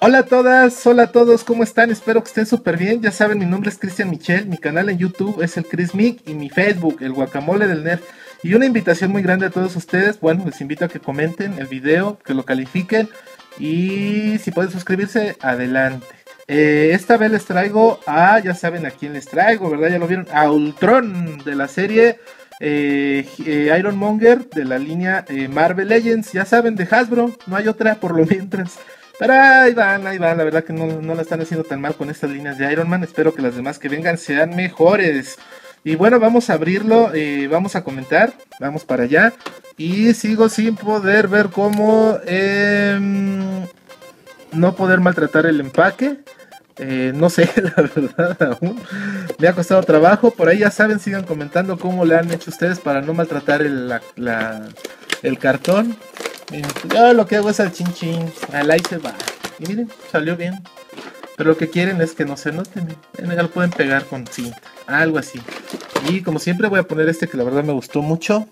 Hola a todas, hola a todos, ¿cómo están? Espero que estén súper bien. Ya saben, mi nombre es Cristian Michel, mi canal en YouTube es el Chris Mick y mi Facebook, el Guacamole del Nerd. Y una invitación muy grande a todos ustedes. Bueno, les invito a que comenten el video, que lo califiquen y si pueden suscribirse, adelante. Eh, esta vez les traigo a, ya saben a quién les traigo, ¿verdad? Ya lo vieron, a Ultron de la serie eh, eh, Iron de la línea Marvel Legends. Ya saben, de Hasbro, no hay otra por lo mientras. Pero ahí van, ahí van, la verdad que no, la están haciendo tan mal con estas líneas de Iron Man. Espero que las demás que vengan sean mejores. Y bueno, vamos a abrirlo, eh, vamos a comentar, vamos para allá. Y sigo sin poder ver cómo em, no poder maltratar el empaque. Eh, no sé, la verdad, aún. Me ha costado trabajo. Por ahí ya saben, sigan comentando cómo le han hecho ustedes para no maltratar el cartón. Miren, yo lo que hago es al chin chin. Al ahí se va. Y miren, salió bien. Pero lo que quieren es que no se note. Miren, ya lo pueden pegar con cinta. Algo así. Y como siempre voy a poner este que la verdad me gustó mucho.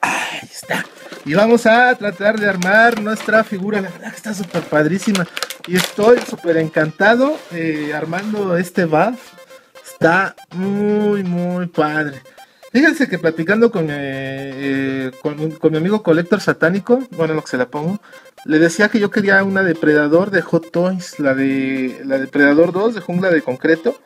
Ahí está. Y vamos a tratar de armar nuestra figura. La verdad que está súper padrísima. Y estoy súper encantado eh, armando este buff. Está muy, muy padre. Fíjense que platicando con, eh, con, mi amigo Colector Satánico, bueno, lo que se la pongo, le decía que yo quería una Depredador de Hot Toys, la de la Depredador 2 de Jungla de Concreto.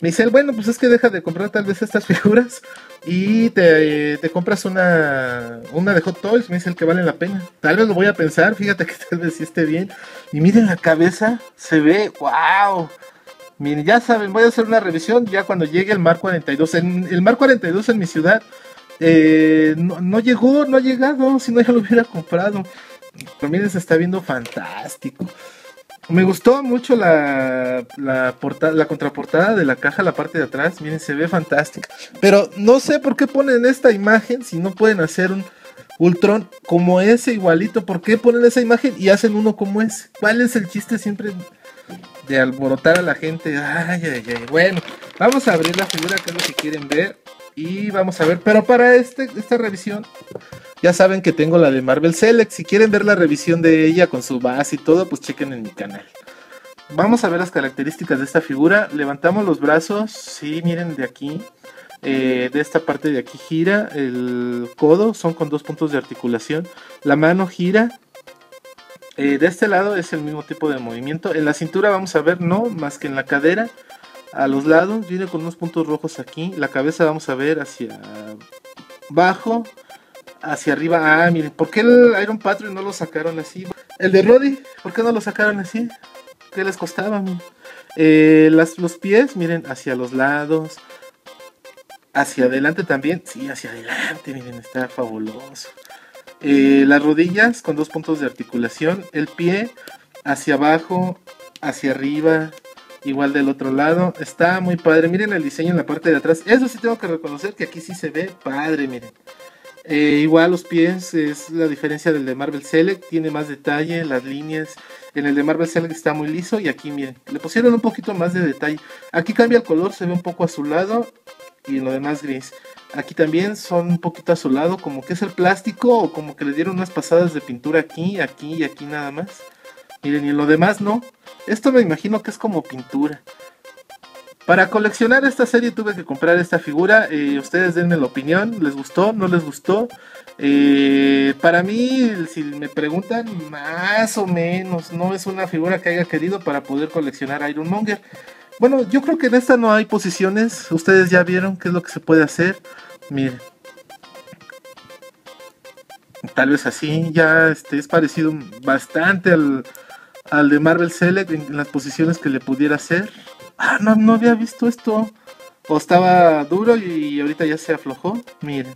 Me dice, bueno, pues es que deja de comprar tal vez estas figuras y te, te compras una, una de Hot Toys. Me dice el que vale la pena. Tal vez lo voy a pensar, fíjate que tal vez sí esté bien. Y miren la cabeza, se ve, wow. Miren, ya saben, voy a hacer una revisión ya cuando llegue el Mar 42. En, el Mar 42 en mi ciudad eh, no, llegó, no ha llegado, si no ya lo hubiera comprado. Pero miren, se está viendo fantástico. Me gustó mucho la, la, la contraportada de la caja, la parte de atrás. Miren, se ve fantástica. Pero no sé por qué ponen esta imagen si no pueden hacer un Ultron como ese igualito. ¿Por qué ponen esa imagen y hacen uno como ese? ¿Cuál es el chiste siempre de alborotar a la gente. Ay, ay, ay. Bueno, vamos a abrir la figura que es lo que quieren ver. Y vamos a ver, pero para este, esta revisión, ya saben que tengo la de Marvel Select. Si quieren ver la revisión de ella con su base y todo, pues chequen en mi canal. Vamos a ver las características de esta figura. Levantamos los brazos. Sí, miren de aquí. Eh, de esta parte de aquí gira. El codo son con dos puntos de articulación. La mano gira eh, de este lado es el mismo tipo de movimiento. En la cintura vamos a ver no, más que en la cadera. A los lados viene con unos puntos rojos aquí. La cabeza vamos a ver hacia abajo, hacia arriba. Ah, miren, ¿por qué el Iron Patriot no lo sacaron así? El de Roddy, ¿por qué no lo sacaron así? ¿Qué les costaba? Eh, las, los pies, miren, hacia los lados. Hacia adelante también. Sí, hacia adelante, miren, está fabuloso. Eh, las rodillas con dos puntos de articulación, el pie hacia abajo, hacia arriba, igual del otro lado. Está muy padre. Miren el diseño en la parte de atrás. Eso sí tengo que reconocer que aquí sí se ve padre, miren. Eh, igual los pies es la diferencia del de Marvel Select, tiene más detalle, las líneas. En el de Marvel Select está muy liso y aquí miren, le pusieron un poquito más de detalle. Aquí cambia el color, se ve un poco azulado y lo demás gris. Aquí también son un poquito azulado, como que es el plástico o como que le dieron unas pasadas de pintura aquí, aquí y aquí nada más. Miren, y lo demás no. Esto me imagino que es como pintura. Para coleccionar esta serie tuve que comprar esta figura. Eh, ustedes denme la opinión. ¿Les gustó? ¿No les gustó? Eh, para mí, si me preguntan, más o menos. No es una figura que haya querido para poder coleccionar Iron Monger. Bueno, yo creo que en esta no hay posiciones. Ustedes ya vieron qué es lo que se puede hacer. Miren. Tal vez así ya este, es parecido bastante al, al de Marvel Select en, las posiciones que le pudiera hacer. Ah, no, no había visto esto. O estaba duro y ahorita ya se aflojó. Miren.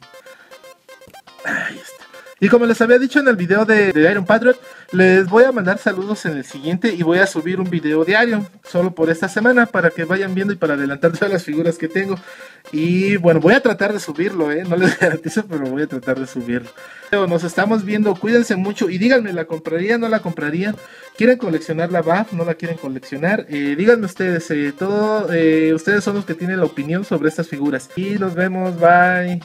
Ahí está. Y como les había dicho en el video de, Iron Patriot, les voy a mandar saludos en el siguiente y voy a subir un video diario, solo por esta semana, para que vayan viendo y para adelantar todas las figuras que tengo. Y bueno, voy a tratar de subirlo, ¿eh? No les garantizo, pero voy a tratar de subirlo. Nos estamos viendo, cuídense mucho y díganme, ¿la comprarían? ¿No la comprarían? ¿Quieren coleccionar la BAF? ¿No la quieren coleccionar? Eh, díganme ustedes, eh, eh, ustedes son los que tienen la opinión sobre estas figuras. Y nos vemos, bye.